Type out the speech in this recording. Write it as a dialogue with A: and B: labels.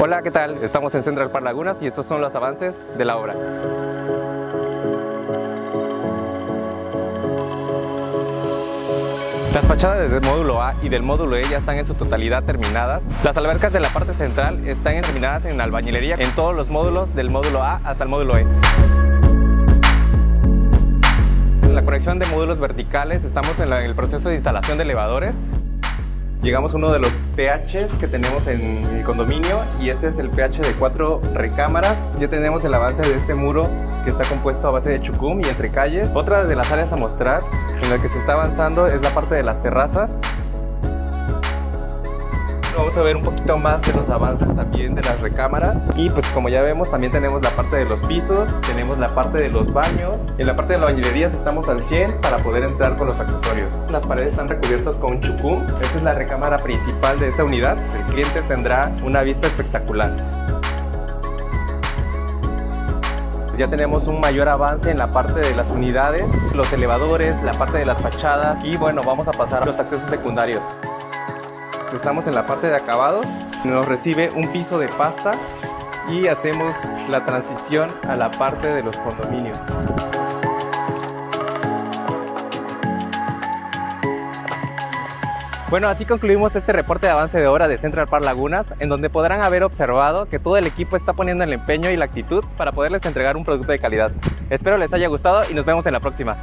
A: Hola, ¿qué tal? Estamos en Central Park Lagunas y estos son los avances de la obra. Las fachadas del módulo A y del módulo E ya están en su totalidad terminadas. Las albercas de la parte central están terminadas en albañilería en todos los módulos del módulo A hasta el módulo E. La conexión de módulos verticales estamos en, el proceso de instalación de elevadores Llegamos a uno de los PHs que tenemos en el condominio y este es el PH de cuatro recámaras. Ya tenemos el avance de este muro que está compuesto a base de chucum y entre calles. Otra de las áreas a mostrar en la que se está avanzando es la parte de las terrazas vamos a ver un poquito más de los avances también de las recámaras y pues como ya vemos también tenemos la parte de los pisos, tenemos la parte de los baños, en la parte de la bañería estamos al 100 para poder entrar con los accesorios. Las paredes están recubiertas con chucum, esta es la recámara principal de esta unidad, el cliente tendrá una vista espectacular. ya tenemos un mayor avance en la parte de las unidades, los elevadores, la parte de las fachadas y bueno, vamos a pasar a los accesos secundarios. Estamos en la parte de acabados, nos recibe un piso de pasta y hacemos la transición a la parte de los condominios. Bueno, así concluimos este reporte de avance de obra de Central Park Lagunas, en donde podrán haber observado que todo el equipo está poniendo el empeño y la actitud para poderles entregar un producto de calidad. Espero les haya gustado y nos vemos en la próxima.